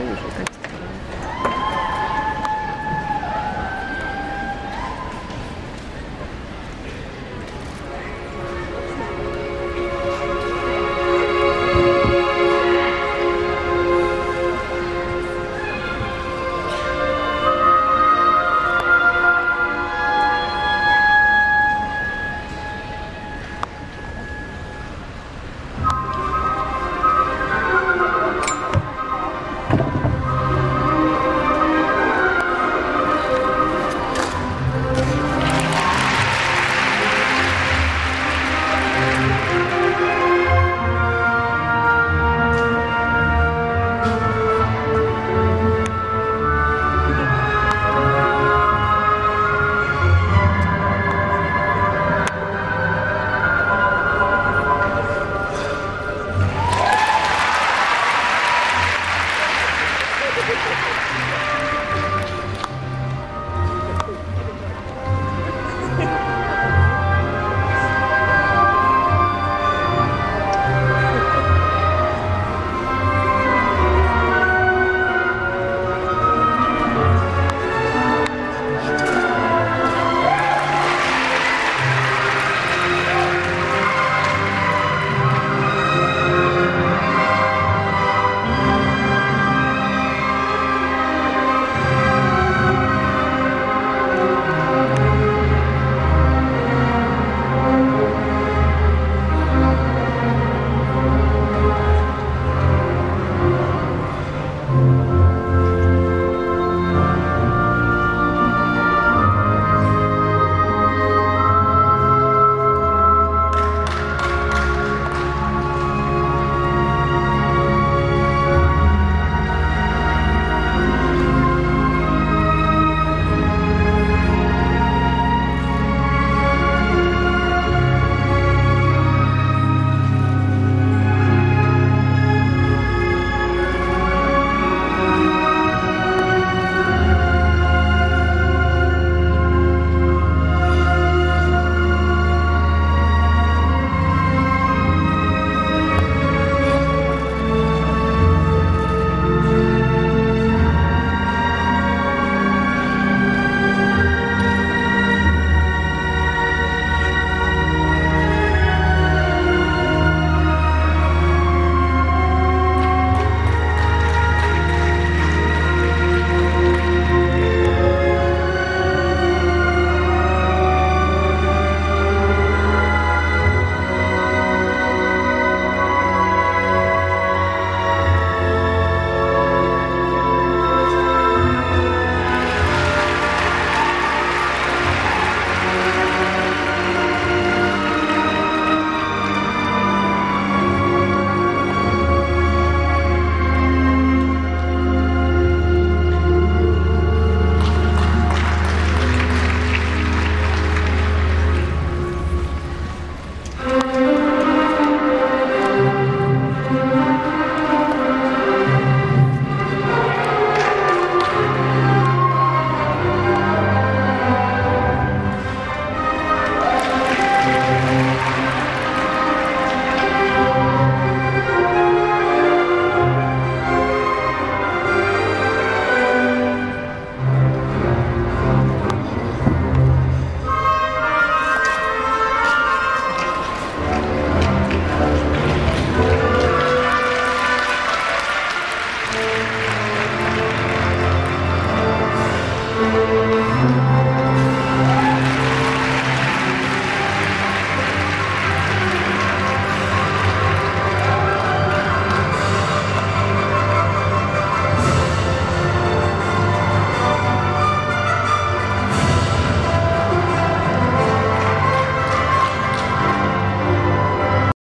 可以说